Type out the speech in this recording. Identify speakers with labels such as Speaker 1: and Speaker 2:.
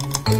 Speaker 1: Música